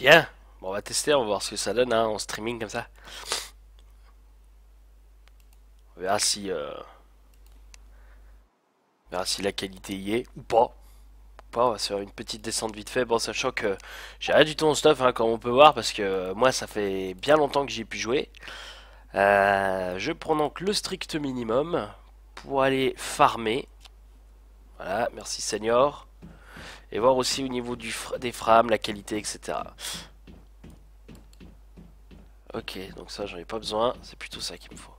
Bien. Bon, on va tester, on va voir ce que ça donne hein, en streaming comme ça. On verra si, euh, on verra si la qualité y est ou pas. On va se faire une petite descente vite fait? Bon, sachant que j'ai rien du tout en stuff, hein, comme on peut voir, parce que moi, ça fait bien longtemps que j'ai pu jouer. Euh, je prends donc le strict minimum pour aller farmer. Voilà, merci Seigneur. Et voir aussi au niveau du des frames, la qualité, etc. Ok, donc ça j'en ai pas besoin, c'est plutôt ça qu'il me faut.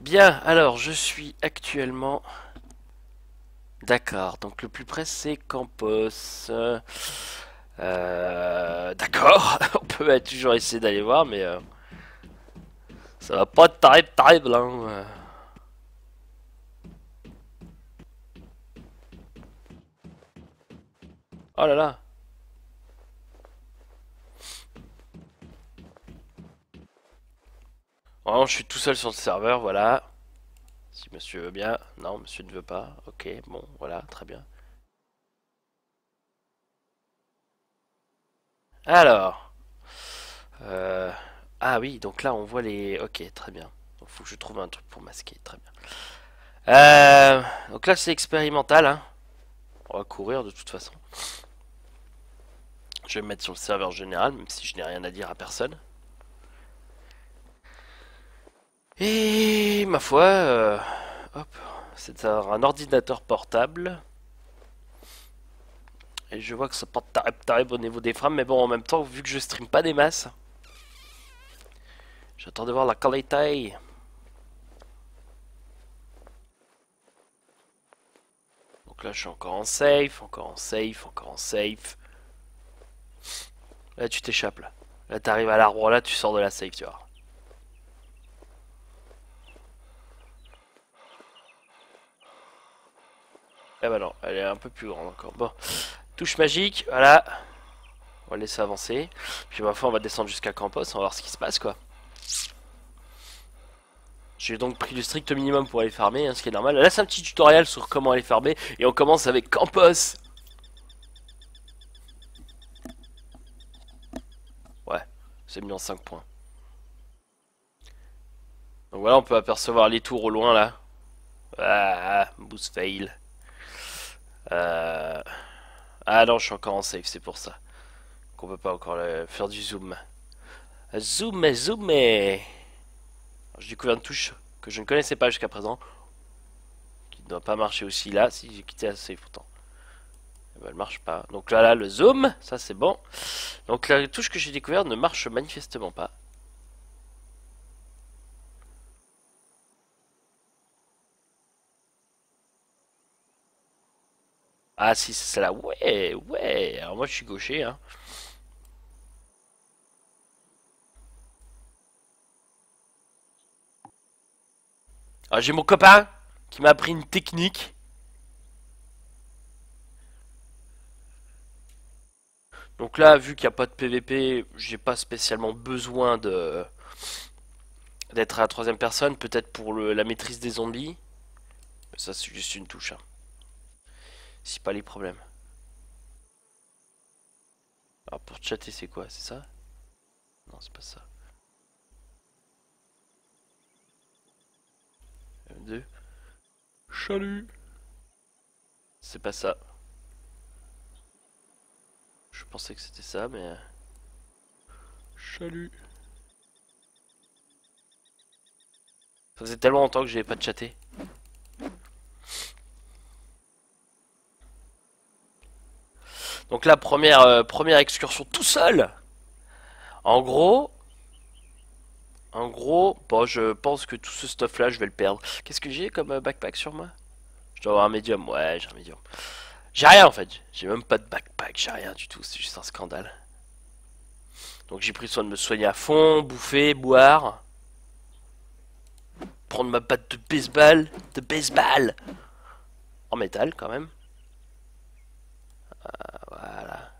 Bien, alors je suis actuellement... D'accord, donc le plus près c'est Campos. Euh, D'accord, on peut toujours essayer d'aller voir, mais... Euh, ça va pas être terrible, terrible, hein. Oh là là Oh, je suis tout seul sur le serveur, voilà. Si monsieur veut bien. Non, monsieur ne veut pas. Ok, bon, voilà, très bien. Alors. Euh, ah oui, donc là on voit les... Ok, très bien. Donc faut que je trouve un truc pour masquer, très bien. Euh, donc là c'est expérimental. Hein. On va courir de toute façon. Je vais me mettre sur le serveur général, même si je n'ai rien à dire à personne. Et ma foi, euh, c'est un, ordinateur portable. Et je vois que ça porte terrible au niveau des frames, mais bon, en même temps, vu que je stream pas des masses, j'attends de voir la qualité. Donc là, je suis encore en safe, encore en safe, encore en safe. Là, tu t'échappes là. Là, t'arrives à l'arbre là, tu sors de la safe, tu vois. Ah bah non, elle est un peu plus grande encore. Bon, touche magique, voilà. On va laisser avancer. Puis ma foi, on va descendre jusqu'à Campos, on va voir ce qui se passe quoi. J'ai donc pris le strict minimum pour aller farmer, hein, ce qui est normal. Là, c'est un petit tutoriel sur comment aller farmer. Et on commence avec Campos. Ouais, c'est mis en 5 points. Donc voilà, on peut apercevoir les tours au loin là. Ah, boost fail. Euh... Ah non, je suis encore en safe, c'est pour ça. Qu'on peut pas encore faire du zoom. Zoom, zoom. J'ai découvert une touche que je ne connaissais pas jusqu'à présent. Qui ne doit pas marcher aussi là, si j'ai quitté la safe pourtant. Elle marche pas. Donc là, là, le zoom, ça c'est bon. Donc la touche que j'ai découverte ne marche manifestement pas. Ah si, c'est celle-là. Ouais, ouais. Alors moi je suis gaucher. Hein. Ah, j'ai mon copain qui m'a appris une technique. Donc là, vu qu'il n'y a pas de PVP, j'ai pas spécialement besoin de d'être à la troisième personne, peut-être pour la maîtrise des zombies. Ça, c'est juste une touche. Hein. Si pas les problèmes. Alors pour chatter c'est quoi? C'est ça? Non c'est pas ça. M2. Chalut C'est pas ça. Je pensais que c'était ça mais... Chalut Ça faisait tellement longtemps que j'avais pas de chatter. Donc la première, euh, première excursion tout seul. En gros, en gros, bon, je pense que tout ce stuff là, je vais le perdre. Qu'est-ce que j'ai comme euh, backpack sur moi? Je dois avoir un médium. Ouais, j'ai un médium. J'ai rien en fait. J'ai même pas de backpack. J'ai rien du tout. C'est juste un scandale. Donc j'ai pris soin de me soigner à fond, bouffer, boire. Prendre ma batte de baseball. De baseball. En métal quand même. Voilà.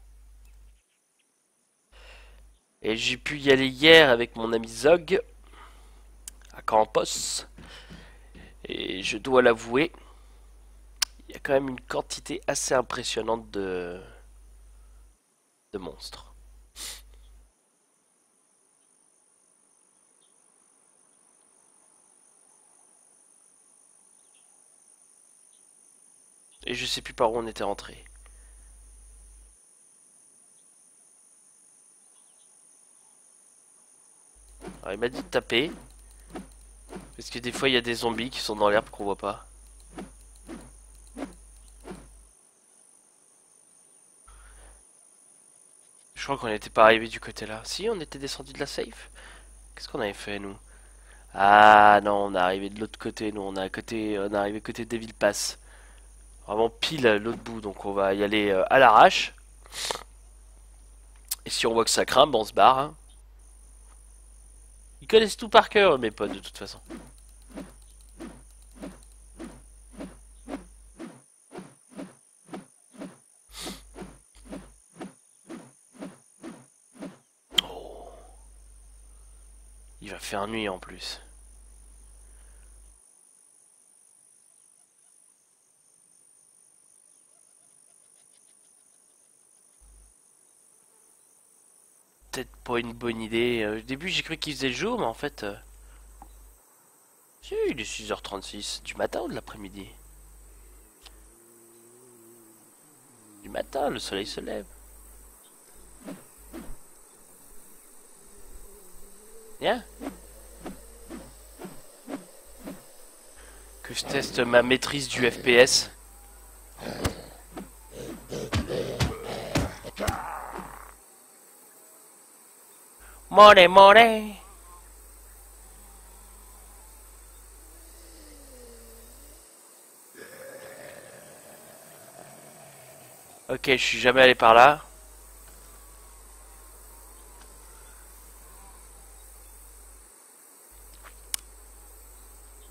Et j'ai pu y aller hier avec mon ami Zog à Campos. Et je dois l'avouer, y a quand même une quantité assez impressionnante de, de monstres. Et je sais plus par où on était rentré. Alors il m'a dit de taper. Parce que des fois il y a des zombies qui sont dans l'herbe qu'on voit pas. Je crois qu'on n'était pas arrivé du côté là. Si, on était descendu de la safe. Qu'est-ce qu'on avait fait nous? Ah non, on est arrivé de l'autre côté. Nous, on est à côté, on est arrivé côté Devil Pass. Vraiment pile l'autre bout. Donc on va y aller euh, à l'arrache. Et si on voit que ça craint, ben on se barre. Hein. Ils connaissent tout par cœur, mes potes, de toute façon. Oh. Il va faire nuit en plus. peut-être pas une bonne idée. Euh, au début, j'ai cru qu'il faisait le jour, mais en fait... Euh, si, il est 6h36. Du matin ou de l'après-midi? Du matin, le soleil se lève. Que je teste ma maîtrise du FPS. More, more. Ok, je suis jamais allé par là.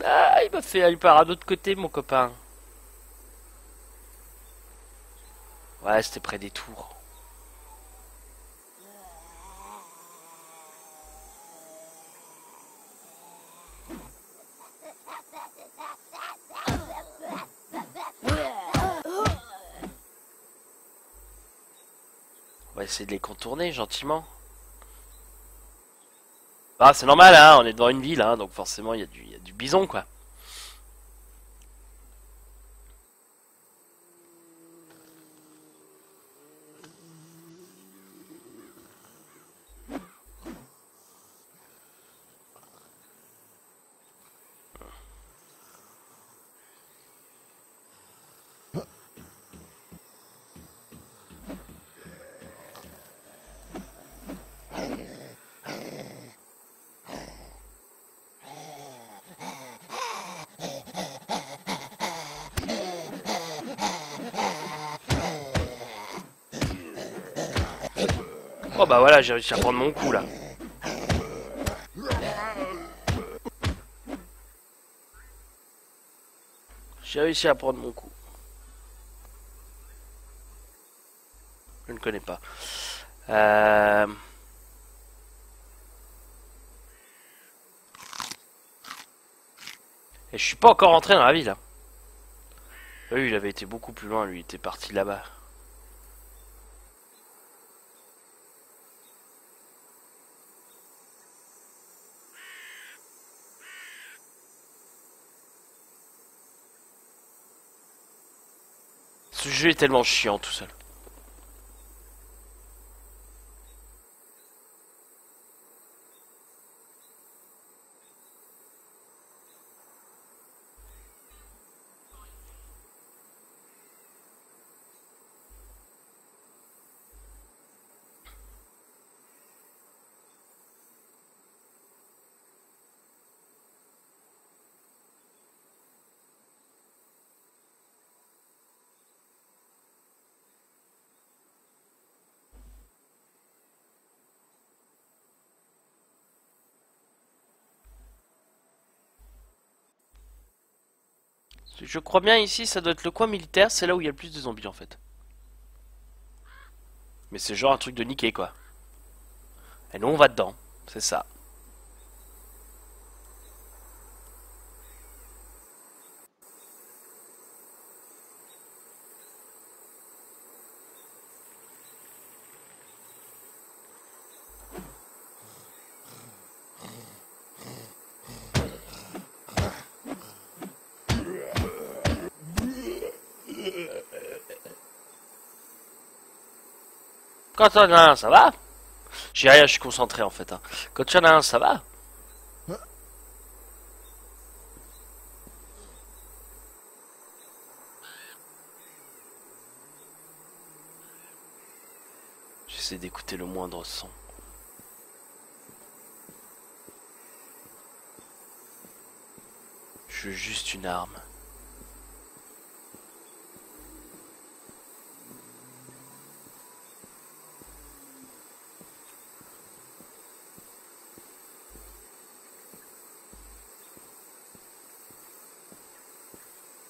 Ah, il m'a fait aller par un côté, mon copain. Ouais, c'était près des tours. essayer de les contourner gentiment. Ah, c'est normal, hein, on est devant une ville, hein, donc forcément il y, y, a du bison, quoi. Oh bah voilà, j'ai réussi à prendre mon coup là. J'ai réussi à prendre mon coup. Je ne connais pas. Euh... Et je suis pas encore rentré dans la ville. Hein. Oui, il avait été beaucoup plus loin, lui, il était parti là-bas. Jeu est tellement chiant tout seul. Je crois bien ici, ça doit être le coin militaire, c'est là où il y a le plus de zombies en fait. Mais c'est genre un truc de niquer quoi. Et nous on va dedans, c'est ça. Quand t'en as un, ça va J'ai rien, je suis concentré en fait. Hein. Quand tu en as un, ça va J'essaie d'écouter le moindre son. Je veux juste une arme.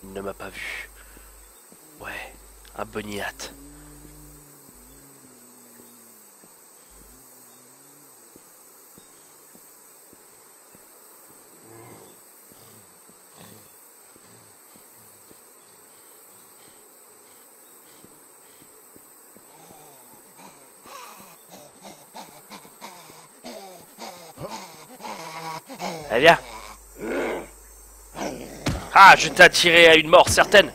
Ne m'a pas vu. Ouais, un boniate. Ah, je t'ai attiré à une mort certaine.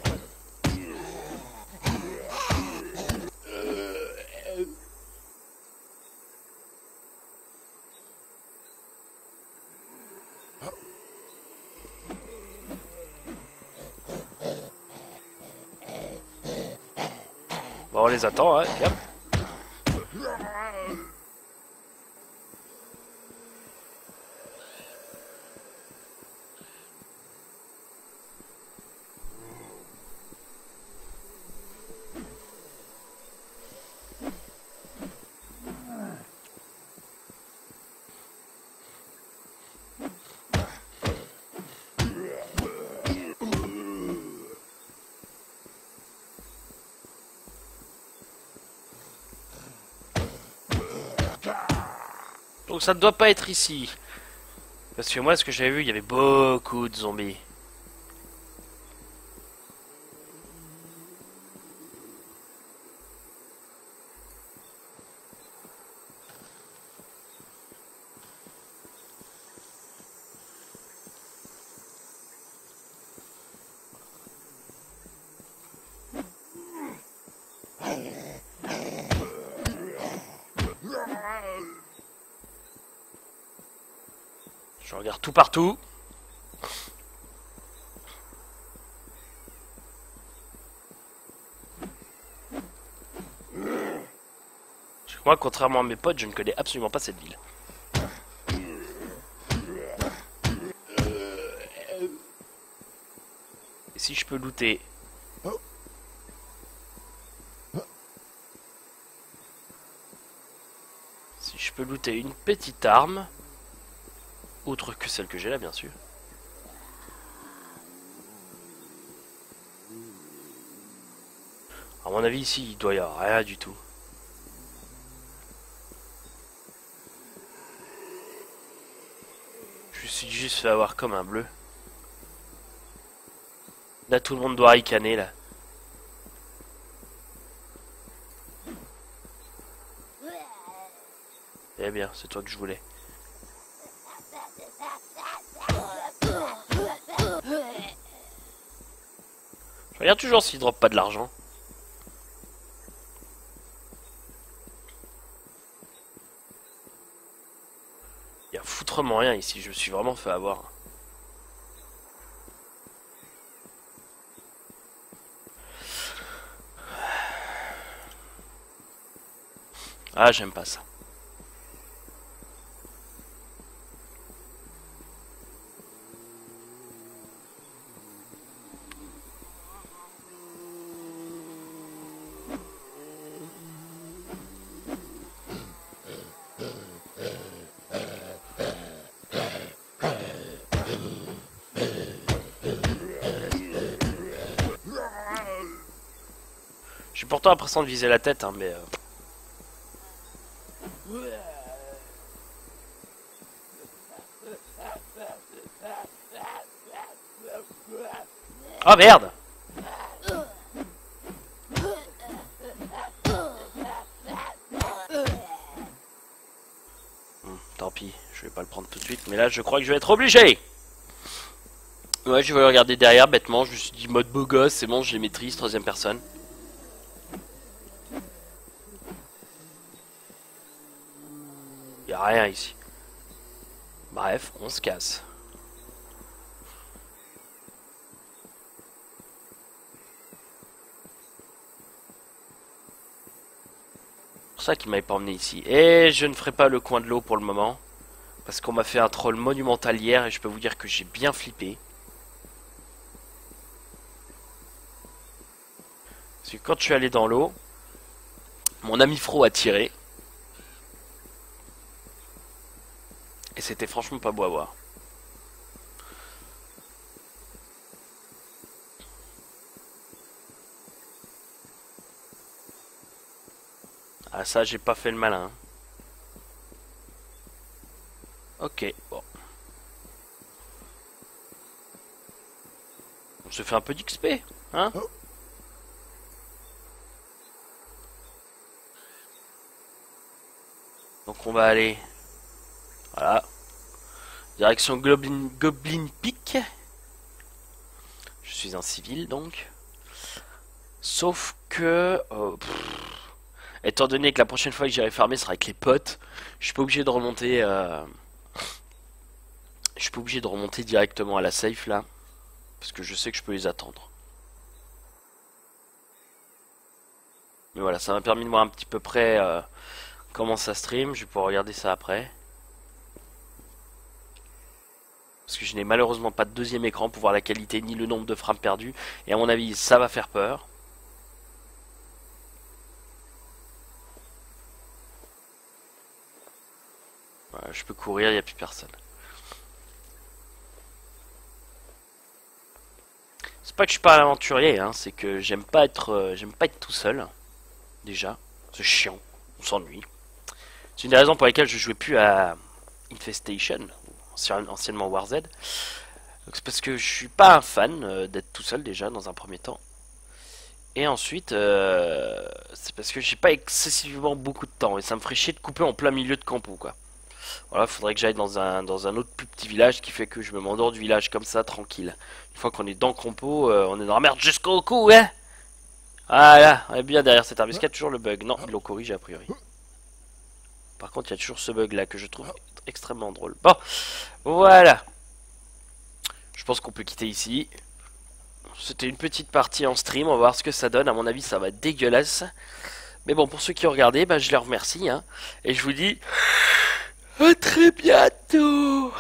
Bon, on les attend, hein. Viens. Donc ça ne doit pas être ici. Parce que moi, ce que j'avais vu, il y avait beaucoup de zombies. Je regarde tout partout. Moi, contrairement à mes potes, je ne connais absolument pas cette ville. Et si je peux looter? Si je peux looter une petite arme autre que celle que j'ai là, bien sûr. À mon avis, ici, il doit y avoir rien du tout. Je suis juste fait avoir comme un bleu. Là, tout le monde doit ricaner, là. Eh bien, c'est toi que je voulais. Regarde toujours s'il drop pas de l'argent. Il y a foutrement rien ici, je me suis vraiment fait avoir. Ah, j'aime pas ça. Pourtant impressant de viser la tête, hein, mais... euh, Oh merde! Hmm, Tant pis, je vais pas le prendre tout de suite, mais là je crois que je vais être obligé! Ouais, je vais regarder derrière bêtement, je me suis dit mode beau gosse, c'est bon, je les maîtrise, troisième personne. Y a ici. Bref, on se casse. pour ça qu'il m'avait pas emmené ici. Et je ne ferai pas le coin de l'eau pour le moment. Parce qu'on m'a fait un troll monumental hier et je peux vous dire que j'ai bien flippé. Parce que quand je suis allé dans l'eau, mon ami Fro a tiré. Et c'était franchement pas beau à voir. Ah ça j'ai pas fait le malin. Ok, bon. On se fait un peu d'XP, hein? Oh. Donc on va aller... Direction Goblin, Goblin Peak. Je suis un civil donc. Sauf que... Oh, Étant donné que la prochaine fois que j'irai farmer sera avec les potes, je suis pas obligé de remonter. Euh... Je suis pas obligé de remonter directement à la safe là, parce que je sais que je peux les attendre. Mais voilà, ça m'a permis de voir un petit peu près euh, comment ça stream. Je vais pouvoir regarder ça après. Parce que je n'ai malheureusement pas de deuxième écran pour voir la qualité ni le nombre de frames perdus. Et à mon avis, ça va faire peur. je peux courir, il n'y a plus personne. C'est pas que je suis pas un aventurier, hein, c'est que j'aime pas être euh, j'aime pas être tout seul. Déjà. C'est chiant. On s'ennuie. C'est une des raisons pour lesquelles je jouais plus à Infestation, anciennement WarZ. C'est parce que je suis pas un fan euh, d'être tout seul déjà dans un premier temps. Et ensuite, euh, c'est parce que j'ai pas excessivement beaucoup de temps et ça me ferait chier de couper en plein milieu de campo quoi. Voilà, faudrait que j'aille dans un, autre plus petit village qui fait que je me m'endors du village comme ça, tranquille. Une fois qu'on est dans compo, euh, on est dans la merde jusqu'au cou, hein Voilà, on est bien derrière cet arbre. Est-ce qu'il y a toujours le bug? Non, ils l'ont corrigé a priori. Par contre, il y a toujours ce bug là que je trouve extrêmement drôle. Bon, voilà. Je pense qu'on peut quitter ici. C'était une petite partie en stream, on va voir ce que ça donne. À mon avis, ça va dégueulasse. Mais bon, pour ceux qui ont regardé, bah, je les remercie. Hein. Et je vous dis... À très bientôt